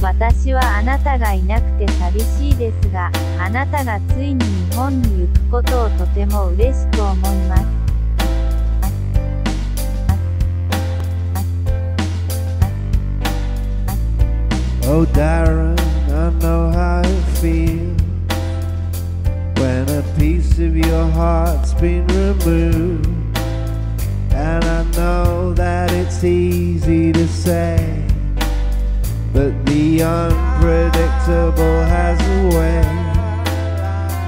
私はあなたがいなくて寂しいですが、あなたがついに日本に行くことをとても嬉しく思います。Oh Darren, I know how it feels When a piece of your heart's been removed And I know that it's easy to say but the unpredictable has a way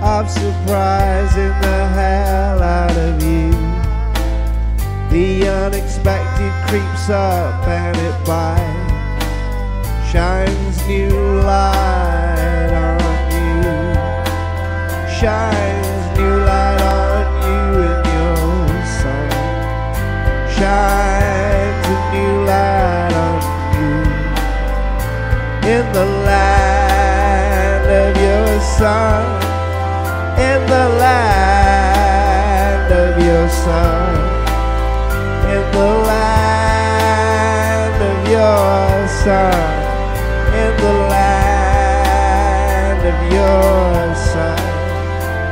of surprising the hell out of you. The unexpected creeps up and it bites, shines new light on you, shines in the land of your son, in the land of your son, in the land of your son, in the land of your son,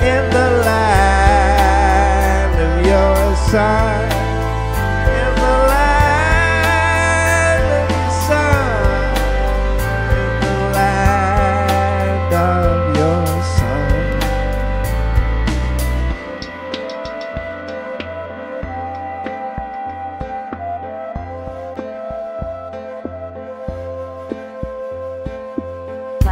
in the land of your son.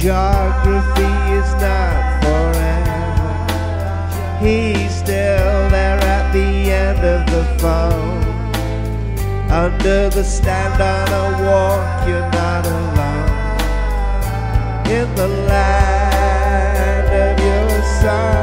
geography is not forever. He's still there at the end of the phone. Under the stand on a walk, you're not alone. In the land of your sorrow.